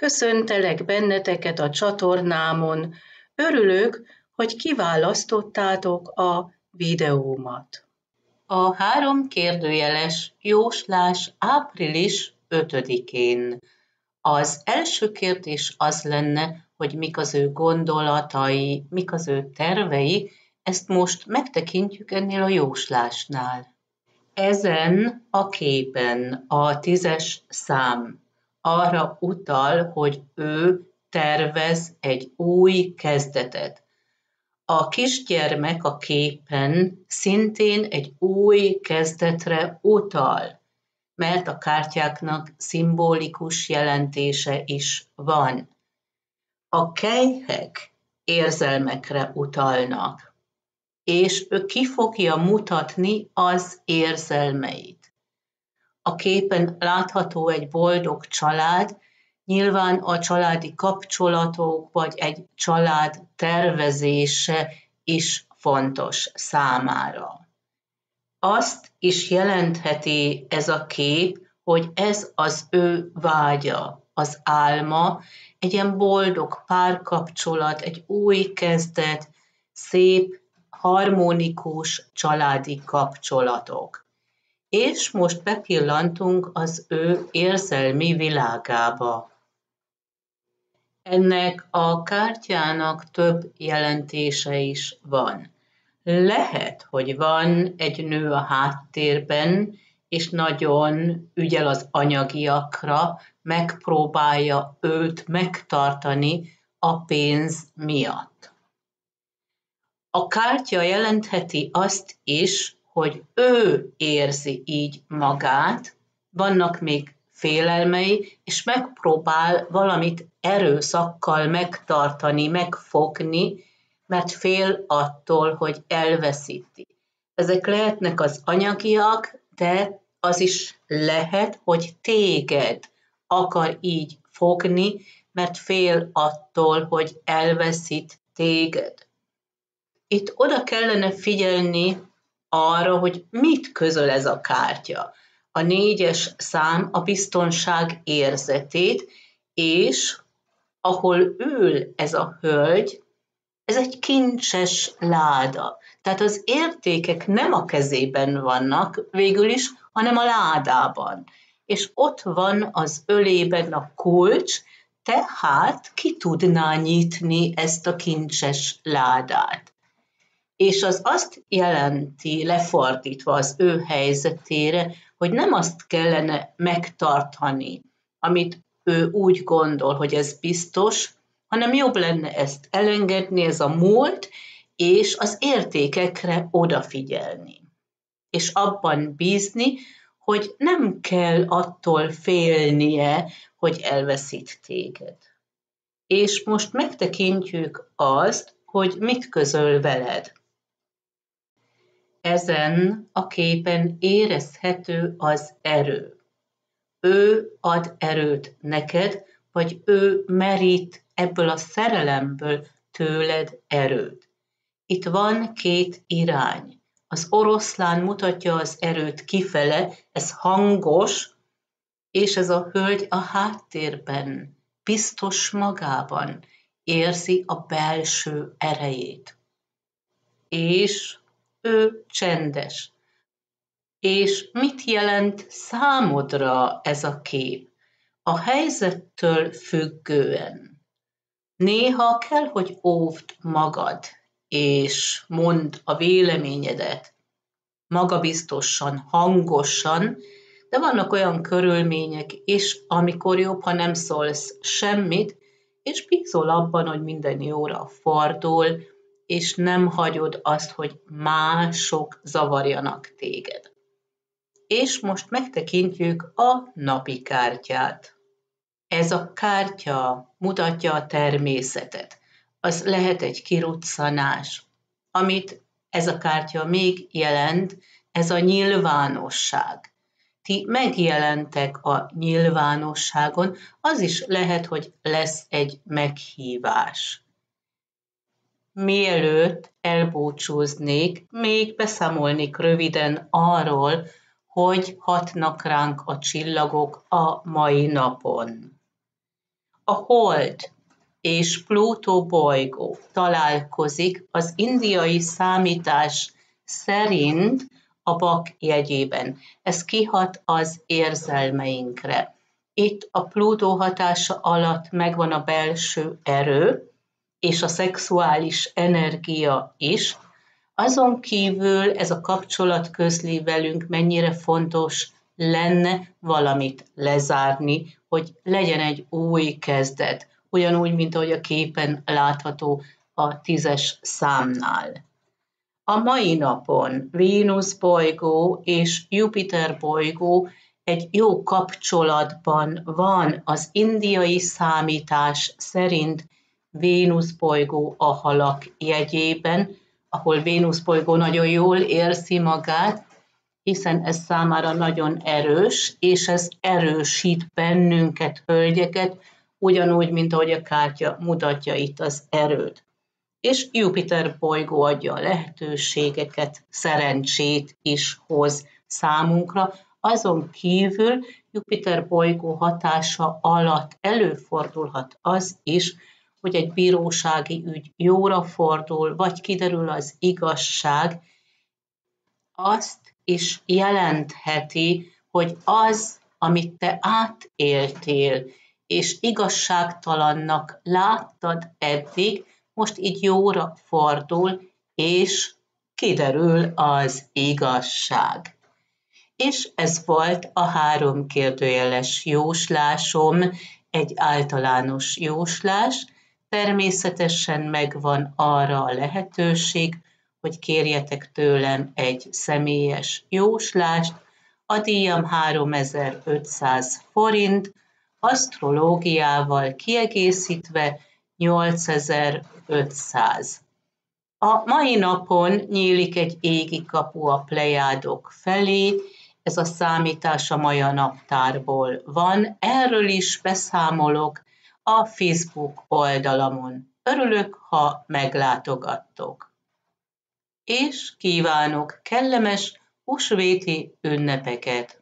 Köszöntelek benneteket a csatornámon. Örülök, hogy kiválasztottátok a videómat. A három kérdőjeles jóslás április 5-én. Az első kérdés az lenne, hogy mik az ő gondolatai, mik az ő tervei, ezt most megtekintjük ennél a jóslásnál. Ezen a képen a tízes szám arra utal, hogy ő tervez egy új kezdetet. A kisgyermek a képen szintén egy új kezdetre utal, mert a kártyáknak szimbolikus jelentése is van. A kejhek érzelmekre utalnak, és ő ki fogja mutatni az érzelmeit. A képen látható egy boldog család, nyilván a családi kapcsolatok vagy egy család tervezése is fontos számára. Azt is jelentheti ez a kép, hogy ez az ő vágya, az álma, egy ilyen boldog párkapcsolat, egy új kezdet, szép, harmonikus családi kapcsolatok. És most bepillantunk az ő érzelmi világába. Ennek a kártyának több jelentése is van. Lehet, hogy van egy nő a háttérben, és nagyon ügyel az anyagiakra, megpróbálja őt megtartani a pénz miatt. A kártya jelentheti azt is, hogy ő érzi így magát, vannak még félelmei, és megpróbál valamit erőszakkal megtartani, megfogni, mert fél attól, hogy elveszíti. Ezek lehetnek az anyagiak, de az is lehet, hogy téged akar így fogni, mert fél attól, hogy elveszít téged. Itt oda kellene figyelni arra, hogy mit közöl ez a kártya. A négyes szám a biztonság érzetét, és ahol ül ez a hölgy, ez egy kincses láda. Tehát az értékek nem a kezében vannak végül is, hanem a ládában. És ott van az ölében a kulcs, tehát ki tudná nyitni ezt a kincses ládát. És az azt jelenti, lefordítva az ő helyzetére, hogy nem azt kellene megtartani, amit ő úgy gondol, hogy ez biztos, hanem jobb lenne ezt elengedni, ez a múlt, és az értékekre odafigyelni. És abban bízni, hogy nem kell attól félnie, hogy elveszít téged. És most megtekintjük azt, hogy mit közöl veled. Ezen a képen érezhető az erő. Ő ad erőt neked, vagy ő merít ebből a szerelemből tőled erőt. Itt van két irány. Az oroszlán mutatja az erőt kifele, ez hangos, és ez a hölgy a háttérben, biztos magában, érzi a belső erejét. És ő csendes. És mit jelent számodra ez a kép? A helyzettől függően. Néha kell, hogy óvd magad, és mondd a véleményedet magabiztosan, hangosan, de vannak olyan körülmények is, amikor jobb, ha nem szólsz semmit, és bízol abban, hogy minden jóra fordul, és nem hagyod azt, hogy mások zavarjanak téged. És most megtekintjük a napi kártyát. Ez a kártya mutatja a természetet. Az lehet egy kiruccanás, amit ez a kártya még jelent, ez a nyilvánosság. Ti megjelentek a nyilvánosságon, az is lehet, hogy lesz egy meghívás. Mielőtt elbúcsúznék, még beszámolnék röviden arról, hogy hatnak ránk a csillagok a mai napon. A Hold és Plutó bolygó találkozik az indiai számítás szerint a bak jegyében. Ez kihat az érzelmeinkre. Itt a Plutó hatása alatt megvan a belső erő, és a szexuális energia is. Azon kívül ez a kapcsolat közli velünk, mennyire fontos lenne valamit lezárni, hogy legyen egy új kezdet, ugyanúgy, mint ahogy a képen látható a tízes számnál. A mai napon Vénusz bolygó és Jupiter bolygó egy jó kapcsolatban van az indiai számítás szerint Vénusz bolygó a halak jegyében, ahol Vénusz bolygó nagyon jól érzi magát, hiszen ez számára nagyon erős, és ez erősít bennünket, hölgyeket, ugyanúgy, mint ahogy a kártya mutatja itt az erőt. És Jupiter bolygó adja a lehetőségeket, szerencsét is hoz számunkra, azon kívül Jupiter bolygó hatása alatt előfordulhat az is, hogy egy bírósági ügy jóra fordul, vagy kiderül az igazság, azt is jelentheti, hogy az, amit te átéltél, és igazságtalannak láttad eddig, most így jóra fordul, és kiderül az igazság. És ez volt a három kérdőjeles jóslásom, egy általános jóslás. Természetesen megvan arra a lehetőség, hogy kérjetek tőlem egy személyes jóslást. A díjam 3500 forint, asztrológiával kiegészítve 8500. A mai napon nyílik egy égi kapu a plejádok felé, ez a számítás a Maja naptárból van, erről is beszámolok a Facebook oldalamon. Örülök, ha meglátogattok. És kívánok kellemes húsvéti ünnepeket!